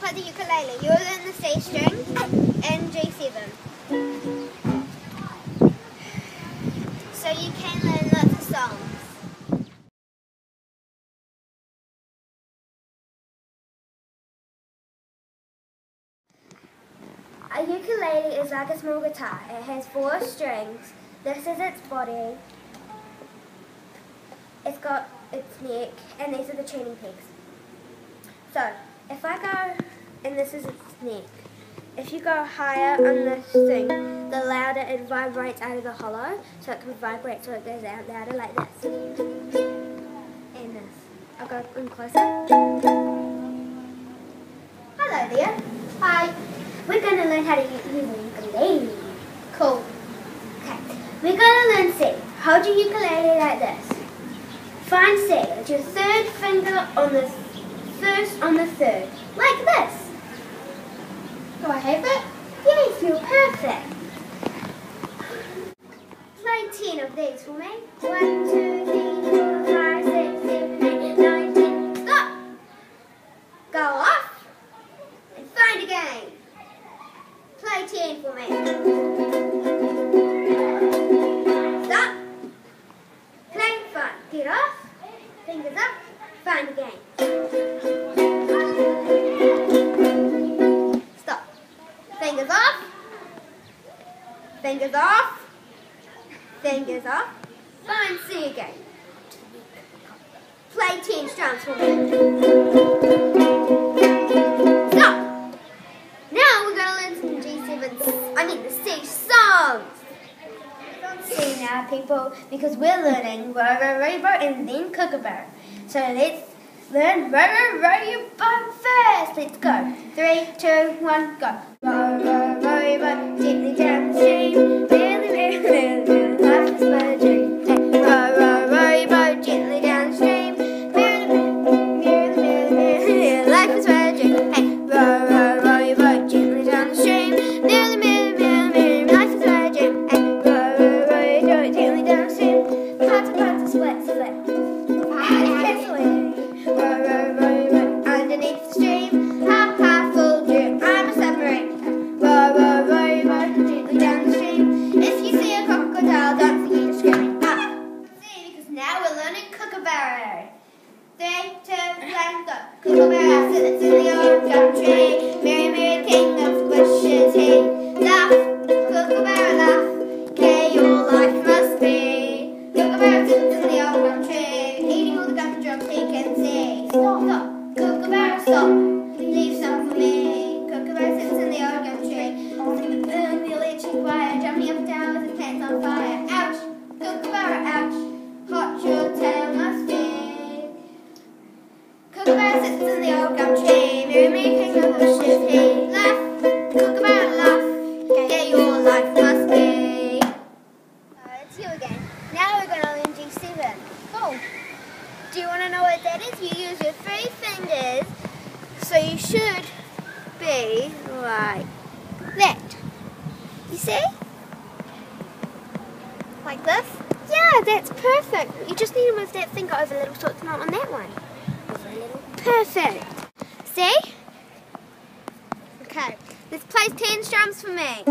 play the ukulele, you'll learn the C string and G7. So you can learn lots of songs. A ukulele is like a small guitar. It has four strings. This is its body. It's got its neck, and these are the tuning pegs. So, if I go, and this is a neck, if you go higher on this thing, the louder it vibrates out of the hollow, so it can vibrate so it goes out louder like this. And this. I'll go in closer. Hello there. Hi. We're going to learn how to use ukulele. Cool. Okay. We're going to learn C. Hold your ukulele like this. Find C. It's your third finger on the first on the third. Like this. Do I have it? Yes, you're perfect. Nineteen of these for me. One, Fingers off. Fingers off. Fingers off. Find C again. Play 10 strums for me. Stop. Now we're going to learn some G7s, I mean the C songs. Don't see now, people, because we're learning your boat and then kookaburra. So let's row, row your boat first. Let's go. Three, two, one, go. Row, row, row your boat gently down the stream. Merrily, merrily, merrily, two, one, go. Kookaburra sits in the old gum tree. Do you want to know what that is? You use your three fingers, so you should be like that. You see? Like this? Yeah, that's perfect. You just need to move that finger over a little so it's not on that one. Over a little. Perfect. See? Okay. Let's play 10 strums for me.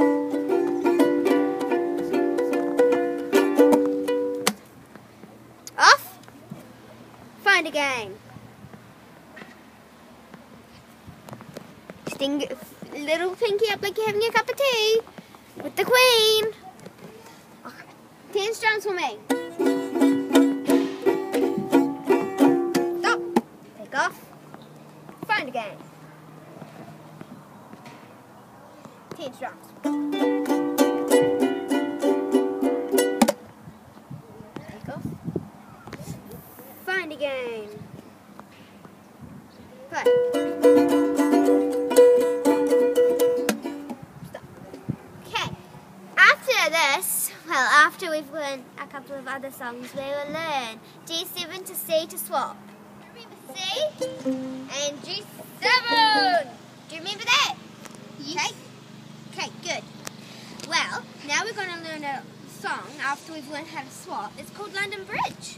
Off. Find again. Sting little pinky up like you're having a cup of tea with the queen. Okay. Ten strums for me. Ten strums. Take off. Find again. Play. Stop. Okay. After this, well, after we've learned a couple of other songs, we will learn G7 to C to swap. Do you remember C and G7. Do you remember that? Okay. Okay, good. Well, now we're going to learn a song after we've learned how to swap. It's called London Bridge.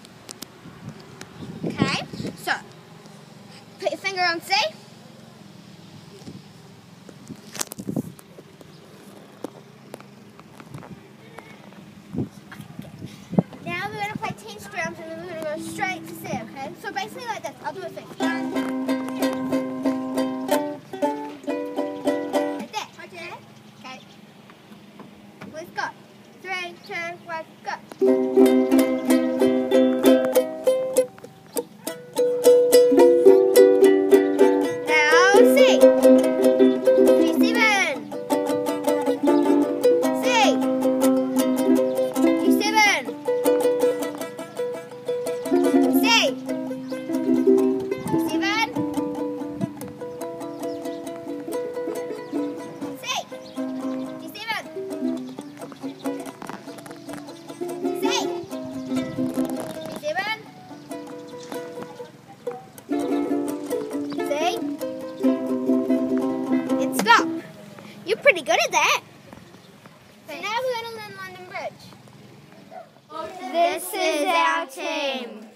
Okay, so put your finger on C. Now we're going to play 10 strums and then we're going to go straight to C, okay? So basically like this. I'll do a thing. You're pretty good at that. So now we're going to learn London Bridge. This is our team.